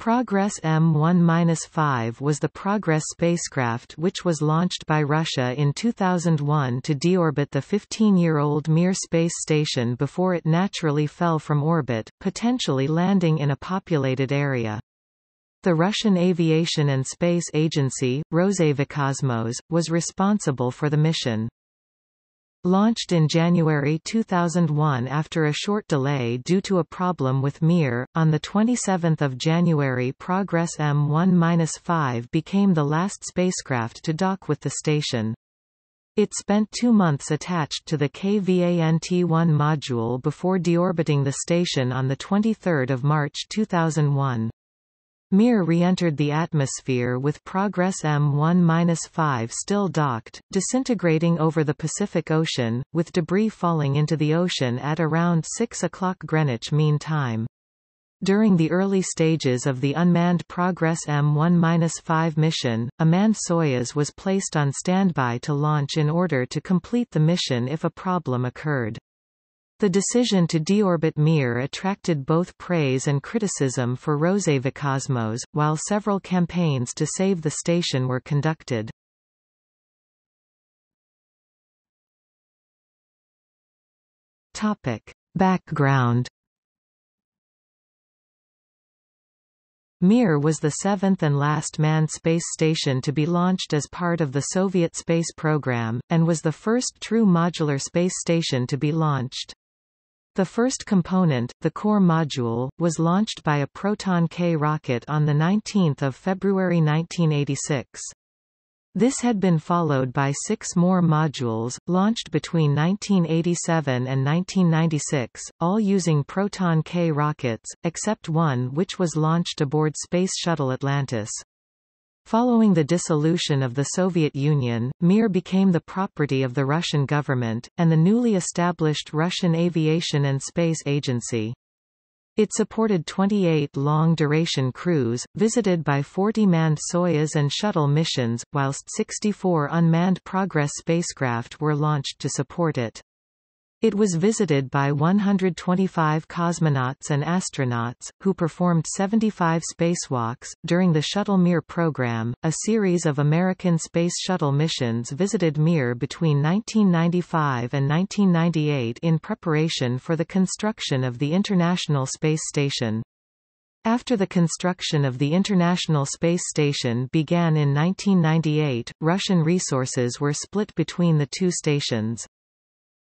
Progress M1-5 was the Progress spacecraft which was launched by Russia in 2001 to deorbit the 15-year-old Mir space station before it naturally fell from orbit, potentially landing in a populated area. The Russian Aviation and Space Agency, Rosaviakosmos, was responsible for the mission. Launched in January 2001 after a short delay due to a problem with Mir, on 27 January Progress M1-5 became the last spacecraft to dock with the station. It spent two months attached to the KVANT-1 module before deorbiting the station on 23 March 2001. Mir re-entered the atmosphere with Progress M1-5 still docked, disintegrating over the Pacific Ocean, with debris falling into the ocean at around 6 o'clock Greenwich Mean Time. During the early stages of the unmanned Progress M1-5 mission, a manned Soyuz was placed on standby to launch in order to complete the mission if a problem occurred. The decision to deorbit Mir attracted both praise and criticism for Rosaviakosmos, while several campaigns to save the station were conducted. Topic. Background Mir was the seventh and last manned space station to be launched as part of the Soviet space program, and was the first true modular space station to be launched. The first component, the core module, was launched by a Proton-K rocket on 19 February 1986. This had been followed by six more modules, launched between 1987 and 1996, all using Proton-K rockets, except one which was launched aboard Space Shuttle Atlantis. Following the dissolution of the Soviet Union, Mir became the property of the Russian government, and the newly established Russian Aviation and Space Agency. It supported 28 long-duration crews, visited by 40 manned Soyuz and shuttle missions, whilst 64 unmanned Progress spacecraft were launched to support it. It was visited by 125 cosmonauts and astronauts, who performed 75 spacewalks. During the Shuttle Mir program, a series of American Space Shuttle missions visited Mir between 1995 and 1998 in preparation for the construction of the International Space Station. After the construction of the International Space Station began in 1998, Russian resources were split between the two stations.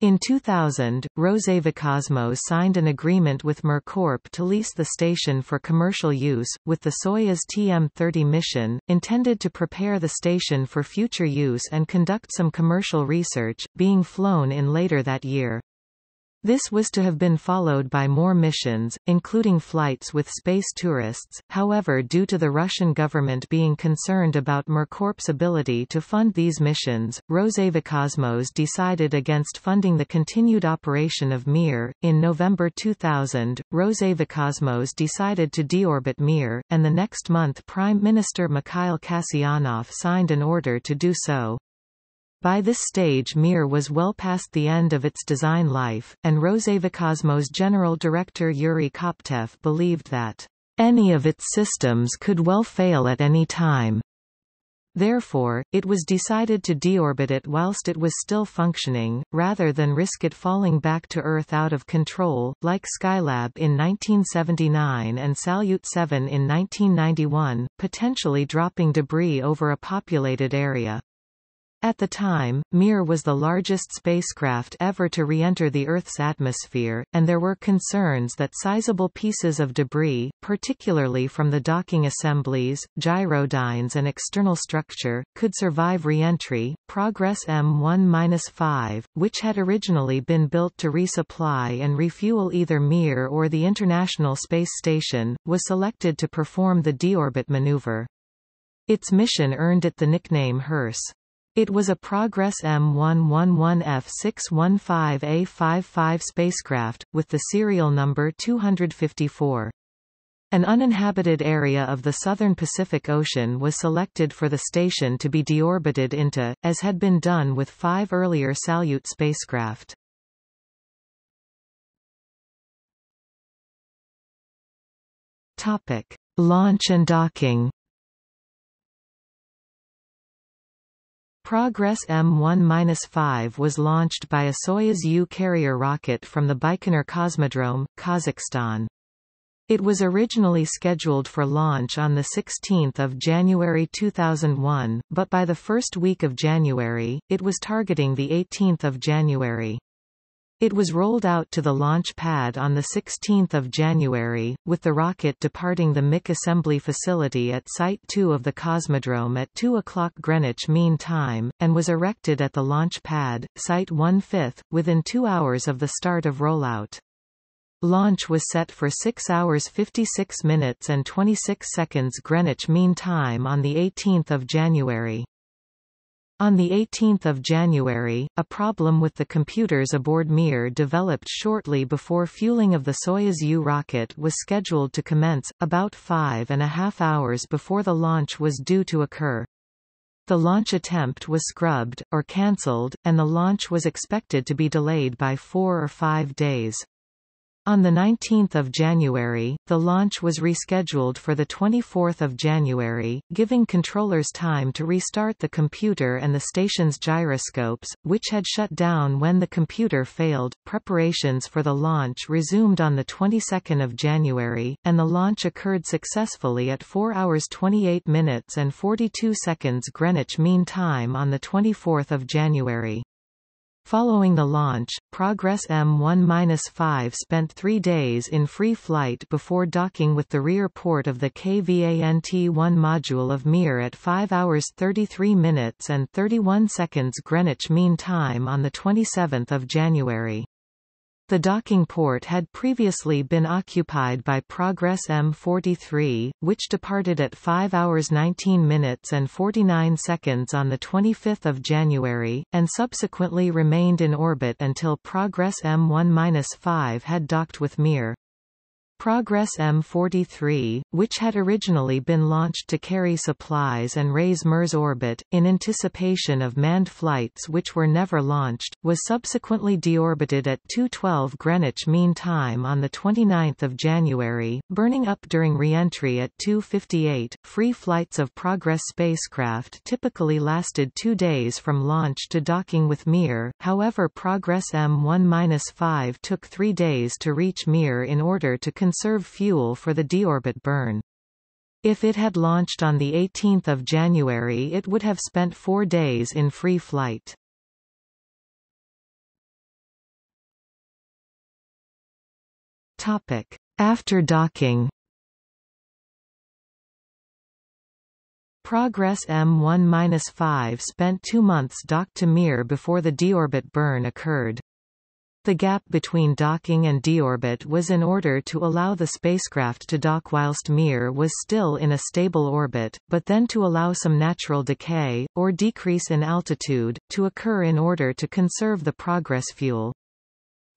In 2000, Rosaviakosmos signed an agreement with MirCorp to lease the station for commercial use, with the Soyuz TM-30 mission, intended to prepare the station for future use and conduct some commercial research, being flown in later that year. This was to have been followed by more missions, including flights with space tourists, however due to the Russian government being concerned about MirCorp's ability to fund these missions, Rosaviakosmos decided against funding the continued operation of Mir. In November 2000, Rosaviakosmos decided to deorbit Mir, and the next month Prime Minister Mikhail Kasyanov signed an order to do so. By this stage Mir was well past the end of its design life, and Rosaviakosmos general director Yuri Koptev believed that any of its systems could well fail at any time. Therefore, it was decided to deorbit it whilst it was still functioning, rather than risk it falling back to Earth out of control, like Skylab in 1979 and Salyut 7 in 1991, potentially dropping debris over a populated area. At the time, Mir was the largest spacecraft ever to re-enter the Earth's atmosphere, and there were concerns that sizable pieces of debris, particularly from the docking assemblies, gyrodynes and external structure, could survive re-entry. Progress M1-5, which had originally been built to resupply and refuel either Mir or the International Space Station, was selected to perform the deorbit maneuver. Its mission earned it the nickname HERS. It was a Progress M111F615A55 spacecraft, with the serial number 254. An uninhabited area of the southern Pacific Ocean was selected for the station to be deorbited into, as had been done with five earlier Salyut spacecraft. Topic. Launch and docking Progress M1-5 was launched by a Soyuz U carrier rocket from the Baikonur Cosmodrome, Kazakhstan. It was originally scheduled for launch on 16 January 2001, but by the first week of January, it was targeting 18 January. It was rolled out to the launch pad on 16 January, with the rocket departing the MIK assembly facility at Site 2 of the Cosmodrome at 2 o'clock Greenwich Mean Time, and was erected at the launch pad, Site 1/5, within two hours of the start of rollout. Launch was set for 6 hours 56 minutes and 26 seconds Greenwich Mean Time on 18 January. On 18 January, a problem with the computers aboard Mir developed shortly before fueling of the Soyuz U rocket was scheduled to commence, about five and a half hours before the launch was due to occur. The launch attempt was scrubbed, or cancelled, and the launch was expected to be delayed by four or five days. On 19 January, the launch was rescheduled for 24 January, giving controllers time to restart the computer and the station's gyroscopes, which had shut down when the computer failed. Preparations for the launch resumed on the 22nd of January, and the launch occurred successfully at 4 hours 28 minutes and 42 seconds Greenwich Mean Time on the 24 January. Following the launch, Progress M1-5 spent three days in free flight before docking with the rear port of the KVANT-1 module of Mir at 5 hours 33 minutes and 31 seconds Greenwich Mean Time on 27 January. The docking port had previously been occupied by Progress M43, which departed at 5 hours 19 minutes and 49 seconds on 25 January, and subsequently remained in orbit until Progress M1-5 had docked with Mir. Progress M43, which had originally been launched to carry supplies and raise Mir's orbit, in anticipation of manned flights which were never launched, was subsequently deorbited at 2.12 Greenwich Mean Time on 29 January, burning up during re-entry at 2.58. Free flights of Progress spacecraft typically lasted two days from launch to docking with Mir, however Progress M1-5 took three days to reach Mir in order to conserve fuel for the deorbit burn. If it had launched on 18 January it would have spent four days in free flight. After docking Progress M1-5 spent two months docked to Mir before the deorbit burn occurred. The gap between docking and deorbit was in order to allow the spacecraft to dock whilst Mir was still in a stable orbit, but then to allow some natural decay, or decrease in altitude, to occur in order to conserve the Progress fuel.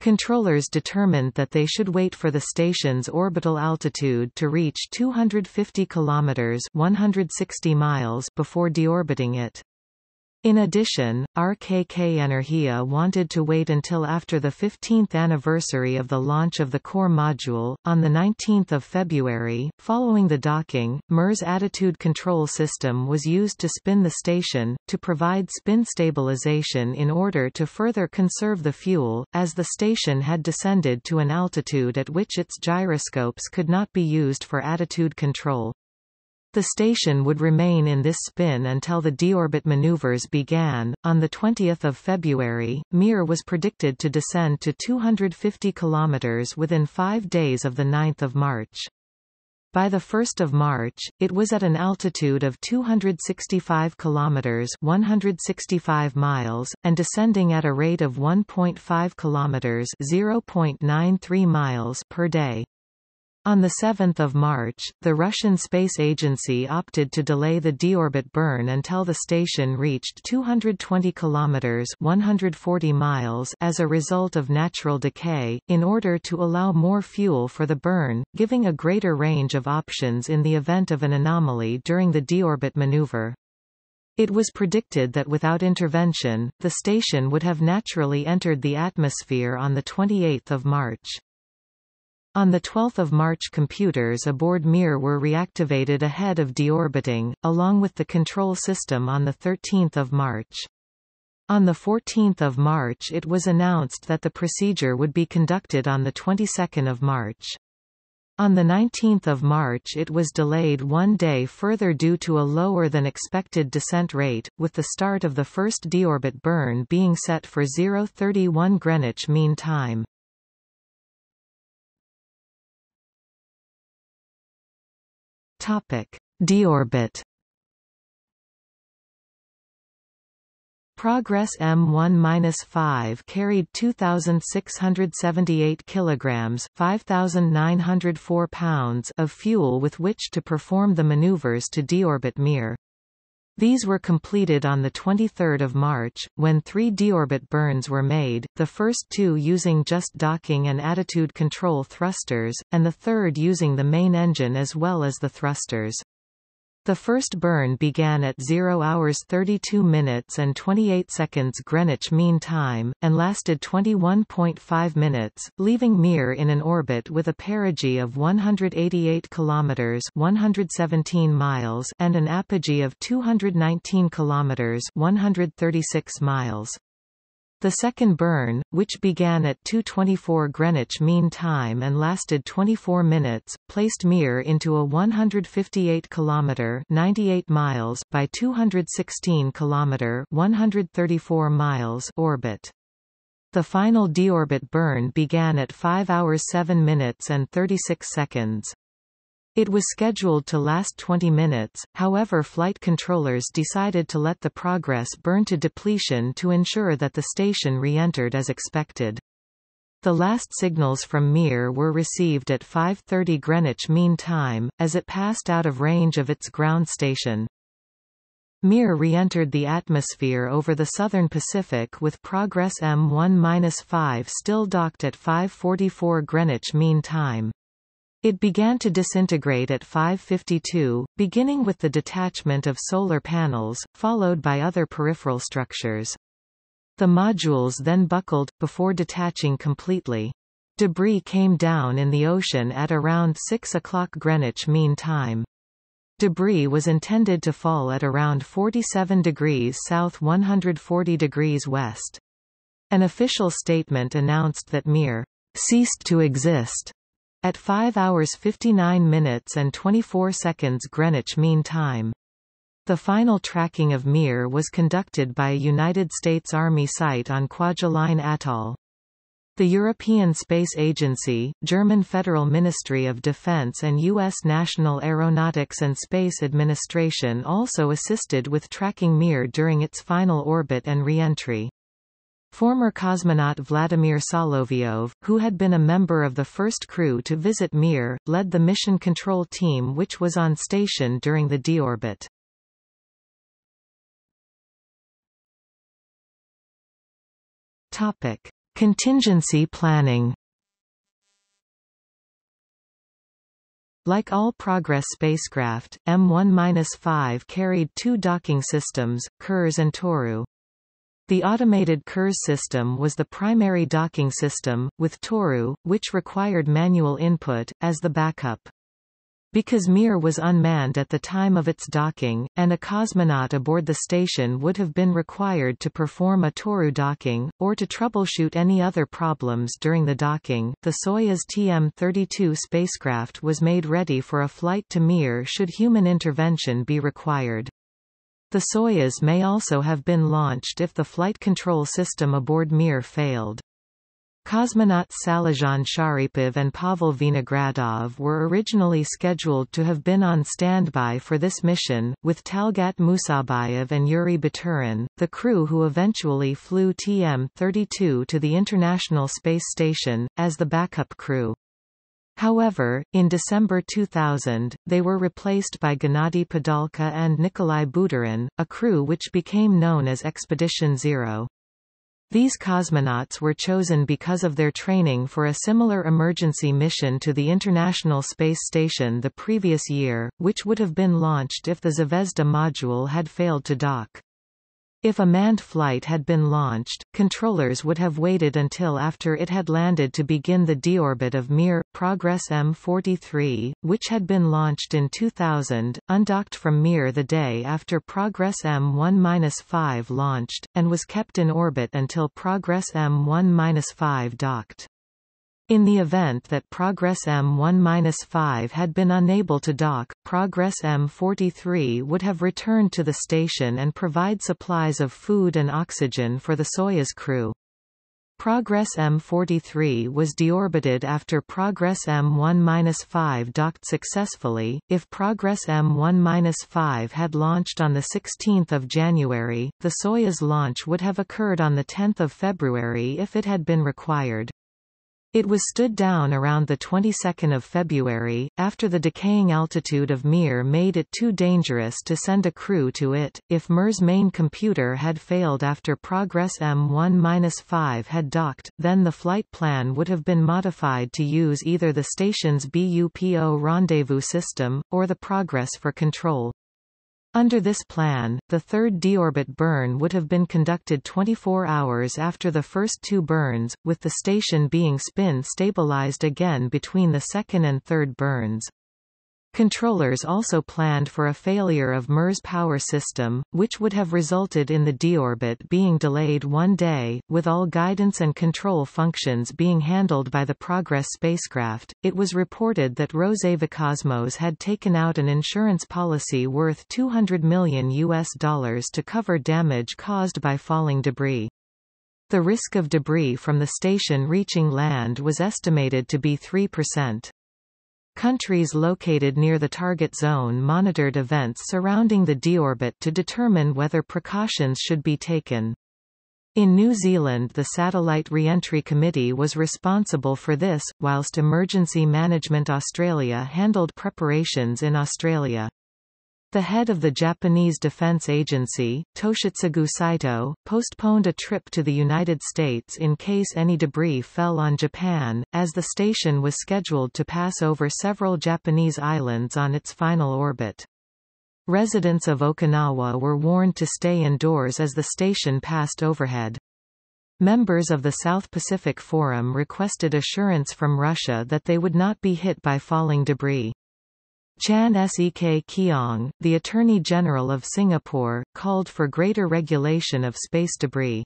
Controllers determined that they should wait for the station's orbital altitude to reach 250 kilometers (160 miles) before deorbiting it. In addition, RKK Energia wanted to wait until after the 15th anniversary of the launch of the core module. On 19 February, following the docking, Mir's attitude control system was used to spin the station, to provide spin stabilization in order to further conserve the fuel, as the station had descended to an altitude at which its gyroscopes could not be used for attitude control. The station would remain in this spin until the deorbit maneuvers began. On the 20th of February, Mir was predicted to descend to 250 km within five days of the 9th of March. By the 1st of March, it was at an altitude of 265 kilometers (165 miles) and descending at a rate of 1.5 kilometers (0.93 miles) per day. On 7 March, the Russian Space Agency opted to delay the deorbit burn until the station reached 220 kilometers (140 miles) as a result of natural decay, in order to allow more fuel for the burn, giving a greater range of options in the event of an anomaly during the deorbit maneuver. It was predicted that without intervention, the station would have naturally entered the atmosphere on 28 March. On 12 March computers aboard Mir were reactivated ahead of deorbiting, along with the control system on 13 March. On 14 March it was announced that the procedure would be conducted on the 22nd of March. On 19 March it was delayed one day further due to a lower than expected descent rate, with the start of the first deorbit burn being set for 031 Greenwich Mean Time. Deorbit Progress M1-5 carried 2678 kilograms, 5904 pounds of fuel with which to perform the maneuvers to deorbit Mir. These were completed on 23 March, when three deorbit burns were made, the first two using just docking and attitude control thrusters, and the third using the main engine as well as the thrusters. The first burn began at 0 hours 32 minutes and 28 seconds Greenwich Mean Time, and lasted 21.5 minutes, leaving Mir in an orbit with a perigee of 188 kilometers (117 miles) and an apogee of 219 kilometers (136 miles). The second burn, which began at 2.24 Greenwich Mean Time and lasted 24 minutes, placed Mir into a 158 km 98 miles by 216 km 134 miles orbit. The final deorbit burn began at 5 hours 7 minutes and 36 seconds. It was scheduled to last 20 minutes, however flight controllers decided to let the Progress burn to depletion to ensure that the station re-entered as expected. The last signals from Mir were received at 5.30 Greenwich Mean Time, as it passed out of range of its ground station. Mir re-entered the atmosphere over the southern Pacific with Progress M1-5 still docked at 5.44 Greenwich Mean Time. It began to disintegrate at 552, beginning with the detachment of solar panels, followed by other peripheral structures. The modules then buckled, before detaching completely. Debris came down in the ocean at around 6 o'clock Greenwich Mean Time. Debris was intended to fall at around 47 degrees south 140 degrees west. An official statement announced that Mir ceased to exist at 5 hours 59 minutes and 24 seconds Greenwich Mean Time. The final tracking of Mir was conducted by a United States Army site on Kwajalein Atoll. The European Space Agency, German Federal Ministry of Defense and U.S. National Aeronautics and Space Administration also assisted with tracking Mir during its final orbit and re-entry. Former cosmonaut Vladimir Solovyov, who had been a member of the first crew to visit Mir, led the mission control team which was on station during the deorbit. Topic: Contingency planning. Like all Progress spacecraft, M1-5 carried two docking systems, Kurs and Toru. The automated Kurs system was the primary docking system, with Toru, which required manual input, as the backup. Because Mir was unmanned at the time of its docking, and a cosmonaut aboard the station would have been required to perform a Toru docking, or to troubleshoot any other problems during the docking, the Soyuz TM-32 spacecraft was made ready for a flight to Mir should human intervention be required. The Soyuz may also have been launched if the flight control system aboard Mir failed. Cosmonauts Salizhan Sharipov and Pavel Vinogradov were originally scheduled to have been on standby for this mission, with Talgat Musabayev and Yuri Baturin, the crew who eventually flew TM-32 to the International Space Station, as the backup crew. However, in December 2000, they were replaced by Gennady Padalka and Nikolai Budarin, a crew which became known as Expedition Zero. These cosmonauts were chosen because of their training for a similar emergency mission to the International Space Station the previous year, which would have been launched if the Zvezda module had failed to dock. If a manned flight had been launched, controllers would have waited until after it had landed to begin the deorbit of Mir. Progress M43, which had been launched in 2000, undocked from Mir the day after Progress M1-5 launched, and was kept in orbit until Progress M1-5 docked. In the event that Progress M1-5 had been unable to dock, Progress M43 would have returned to the station and provide supplies of food and oxygen for the Soyuz crew. Progress M43 was deorbited after Progress M1-5 docked successfully. If Progress M1-5 had launched on 16 January, the Soyuz launch would have occurred on 10 February if it had been required. It was stood down around the 22nd of February, after the decaying altitude of Mir made it too dangerous to send a crew to it. If Mir's main computer had failed after Progress M1-5 had docked, then the flight plan would have been modified to use either the station's BUPO rendezvous system, or the Progress for control. Under this plan, the third deorbit burn would have been conducted 24 hours after the first two burns, with the station being spin stabilized again between the second and third burns. Controllers also planned for a failure of Mir's power system, which would have resulted in the deorbit being delayed one day, with all guidance and control functions being handled by the Progress spacecraft. It was reported that Rosaviakosmos had taken out an insurance policy worth 200 million US dollars to cover damage caused by falling debris. The risk of debris from the station reaching land was estimated to be 3%. Countries located near the target zone monitored events surrounding the deorbit to determine whether precautions should be taken. In New Zealand the Satellite Reentry Committee was responsible for this, whilst Emergency Management Australia handled preparations in Australia. The head of the Japanese Defense Agency, Toshitsugu Saito, postponed a trip to the United States in case any debris fell on Japan, as the station was scheduled to pass over several Japanese islands on its final orbit. Residents of Okinawa were warned to stay indoors as the station passed overhead. Members of the South Pacific Forum requested assurance from Russia that they would not be hit by falling debris. Chan Sek Keong, the Attorney General of Singapore, called for greater regulation of space debris.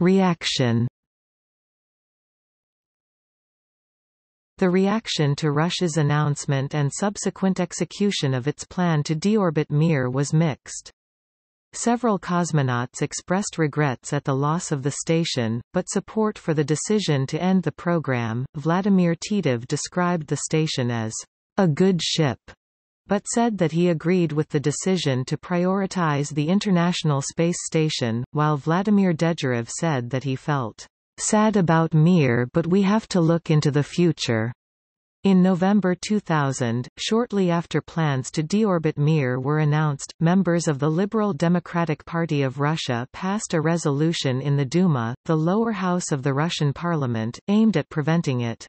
Reaction The reaction to Russia's announcement and subsequent execution of its plan to deorbit Mir was mixed. Several cosmonauts expressed regrets at the loss of the station, but support for the decision to end the program. Vladimir Titov described the station as a good ship, but said that he agreed with the decision to prioritize the International Space Station, while Vladimir Dezhurov said that he felt sad about Mir but we have to look into the future. In November 2000, shortly after plans to deorbit Mir were announced, members of the Liberal Democratic Party of Russia passed a resolution in the Duma, the lower house of the Russian parliament, aimed at preventing it.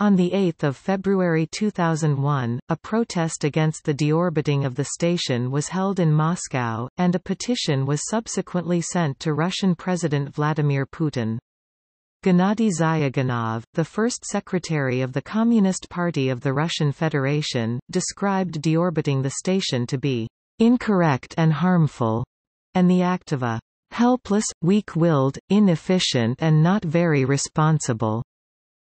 On 8 February 2001, a protest against the deorbiting of the station was held in Moscow, and a petition was subsequently sent to Russian President Vladimir Putin. Gennady Zyuganov, the first secretary of the Communist Party of the Russian Federation, described deorbiting the station to be incorrect and harmful, and the act of a helpless, weak-willed, inefficient and not very responsible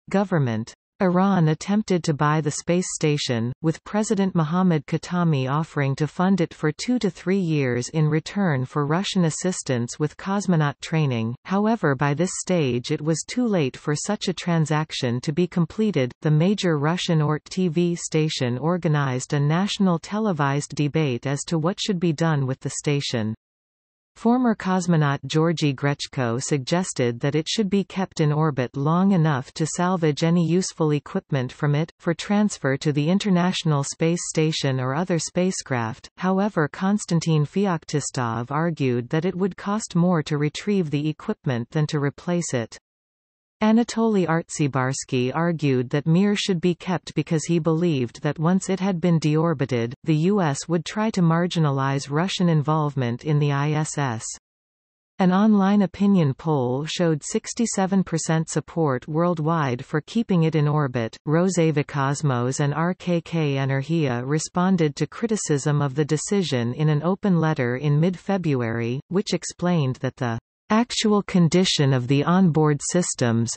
government. Iran attempted to buy the space station, with President Mohammad Khatami offering to fund it for two to three years in return for Russian assistance with cosmonaut training, however by this stage it was too late for such a transaction to be completed. The major Russian ORT TV station organized a national televised debate as to what should be done with the station. Former cosmonaut Georgy Grechko suggested that it should be kept in orbit long enough to salvage any useful equipment from it, for transfer to the International Space Station or other spacecraft, however Konstantin Feoktistov argued that it would cost more to retrieve the equipment than to replace it. Anatoly Artsebarsky argued that Mir should be kept because he believed that once it had been deorbited, the U.S. would try to marginalize Russian involvement in the ISS. An online opinion poll showed 67% support worldwide for keeping it in orbit. Rosaviakosmos and RKK Energia responded to criticism of the decision in an open letter in mid-February, which explained that the actual condition of the onboard systems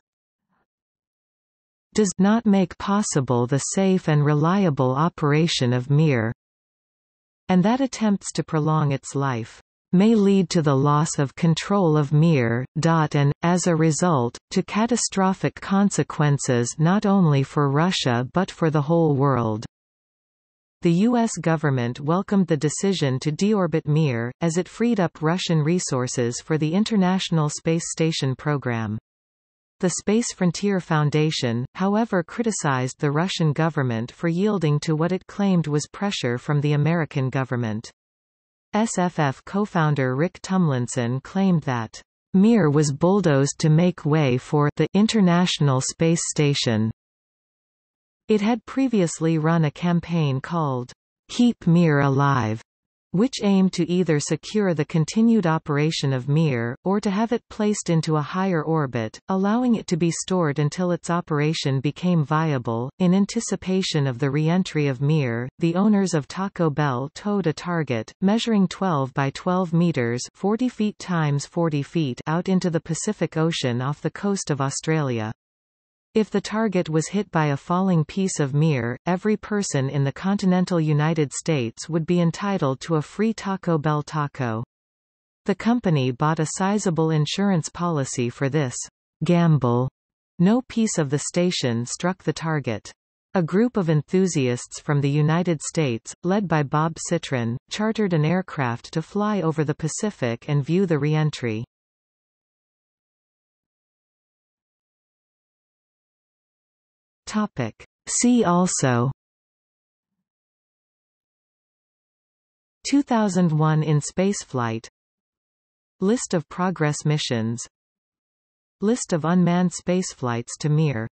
does not make possible the safe and reliable operation of Mir, and that attempts to prolong its life may lead to the loss of control of Mir, and, as a result, to catastrophic consequences not only for Russia but for the whole world. The U.S. government welcomed the decision to deorbit Mir, as it freed up Russian resources for the International Space Station program. The Space Frontier Foundation, however criticized the Russian government for yielding to what it claimed was pressure from the American government. SFF co-founder Rick Tumlinson claimed that Mir was bulldozed to make way for the International Space Station. It had previously run a campaign called Keep Mir Alive, which aimed to either secure the continued operation of Mir, or to have it placed into a higher orbit, allowing it to be stored until its operation became viable. In anticipation of the re-entry of Mir, the owners of Taco Bell towed a target, measuring 12 by 12 meters 40 feet times 40 feet out into the Pacific Ocean off the coast of Australia. If the target was hit by a falling piece of Mir, every person in the continental United States would be entitled to a free Taco Bell taco. The company bought a sizable insurance policy for this gamble. No piece of the station struck the target. A group of enthusiasts from the United States, led by Bob Citron, chartered an aircraft to fly over the Pacific and view the reentry. Topic. See also. 2001 in spaceflight. List of Progress missions. List of unmanned spaceflights to Mir